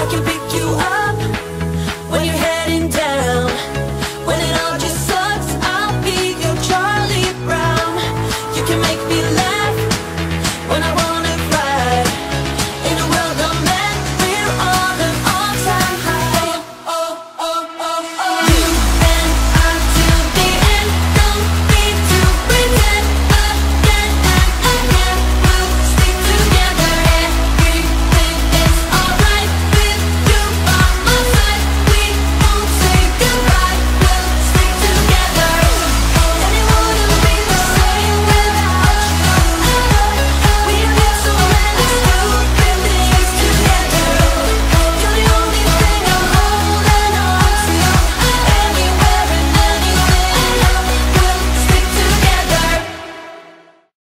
I can pick you up.